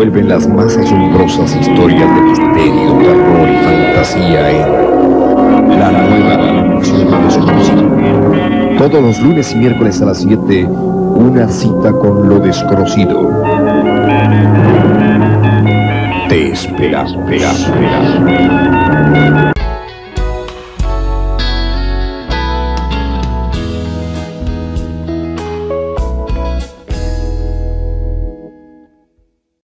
Vuelven las más asombrosas historias de misterio, terror y fantasía en La Nueva su Desconocido. Todos los lunes y miércoles a las 7, una cita con lo desconocido. Te espera, espera, espera.